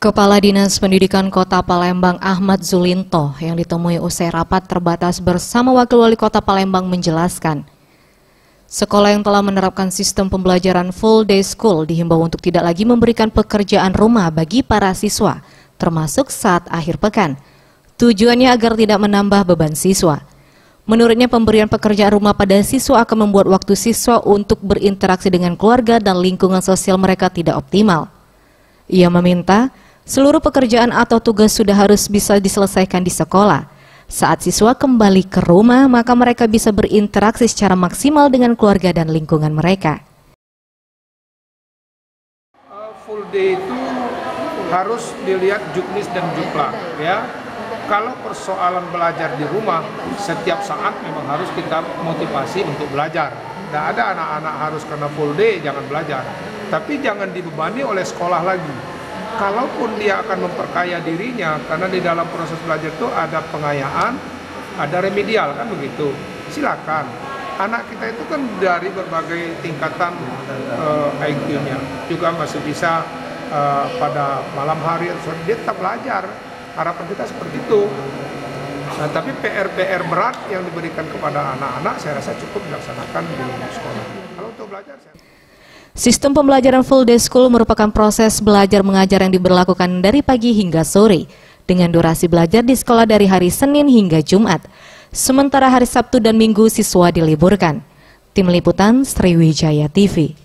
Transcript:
Kepala Dinas Pendidikan Kota Palembang Ahmad Zulinto yang ditemui usai rapat terbatas bersama Wakil Wali Kota Palembang menjelaskan, sekolah yang telah menerapkan sistem pembelajaran full day school dihimbau untuk tidak lagi memberikan pekerjaan rumah bagi para siswa, termasuk saat akhir pekan. Tujuannya agar tidak menambah beban siswa. Menurutnya pemberian pekerjaan rumah pada siswa akan membuat waktu siswa untuk berinteraksi dengan keluarga dan lingkungan sosial mereka tidak optimal. Ia meminta Seluruh pekerjaan atau tugas sudah harus bisa diselesaikan di sekolah. Saat siswa kembali ke rumah, maka mereka bisa berinteraksi secara maksimal dengan keluarga dan lingkungan mereka. Uh, full day itu harus dilihat juknis dan jukla, ya. Kalau persoalan belajar di rumah, setiap saat memang harus kita motivasi untuk belajar. Tidak ada anak-anak harus karena full day jangan belajar, tapi jangan dibebani oleh sekolah lagi kalaupun dia akan memperkaya dirinya karena di dalam proses belajar itu ada pengayaan, ada remedial kan begitu. Silakan. Anak kita itu kan dari berbagai tingkatan uh, eh, IQ-nya juga masih bisa uh, pada malam hari dia tetap belajar. Harapan kita seperti itu. Nah, tapi PR-PR berat yang diberikan kepada anak-anak saya rasa cukup dilaksanakan di sekolah. Kalau untuk belajar saya Sistem pembelajaran full day school merupakan proses belajar mengajar yang diberlakukan dari pagi hingga sore, dengan durasi belajar di sekolah dari hari Senin hingga Jumat. Sementara hari Sabtu dan Minggu siswa diliburkan. Tim Liputan Sriwijaya TV